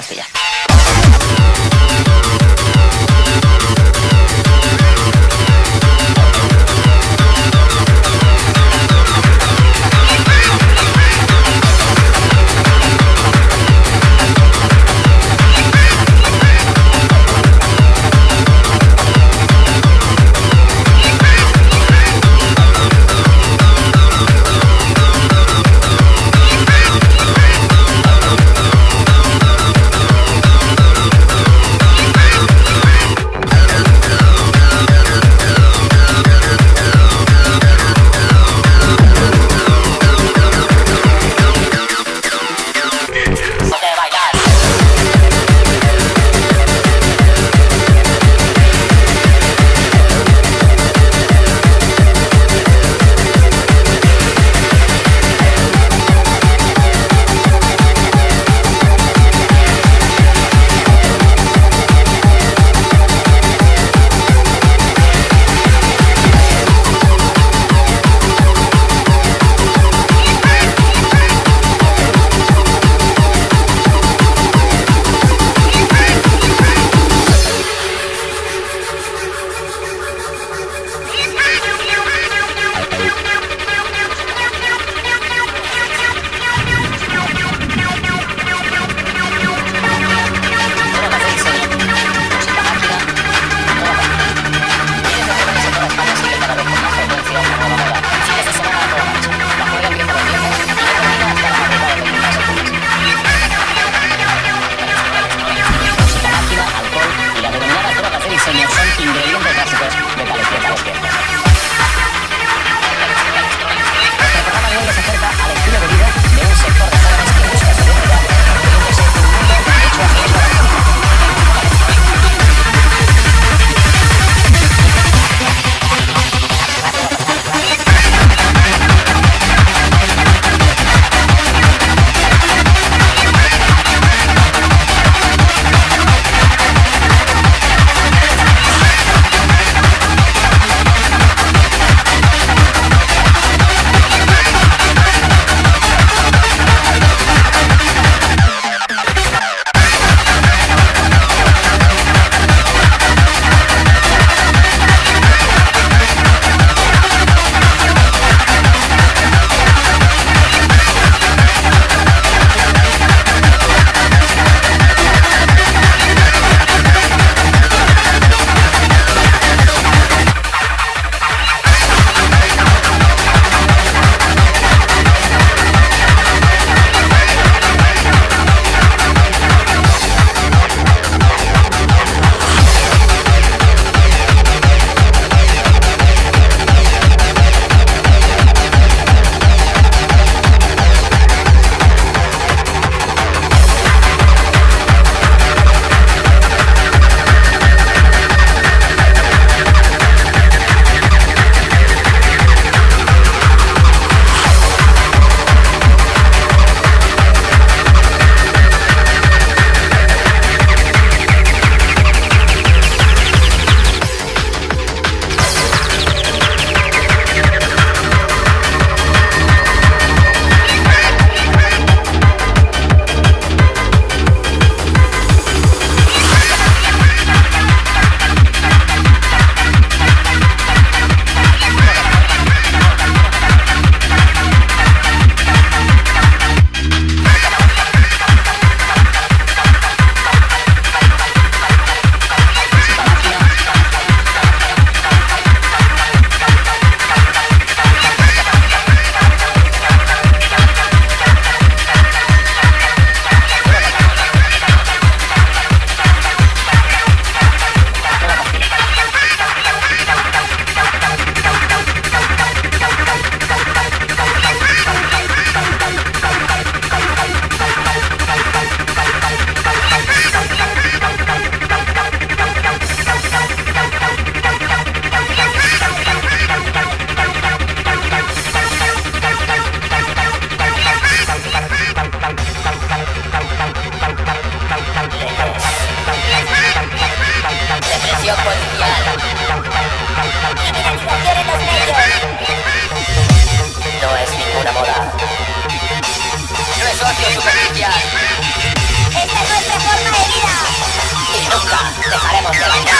pastilla. No es ninguna moda. No es ocio superficial. Esta es nuestra forma de vida. Y nunca dejaremos de bailar.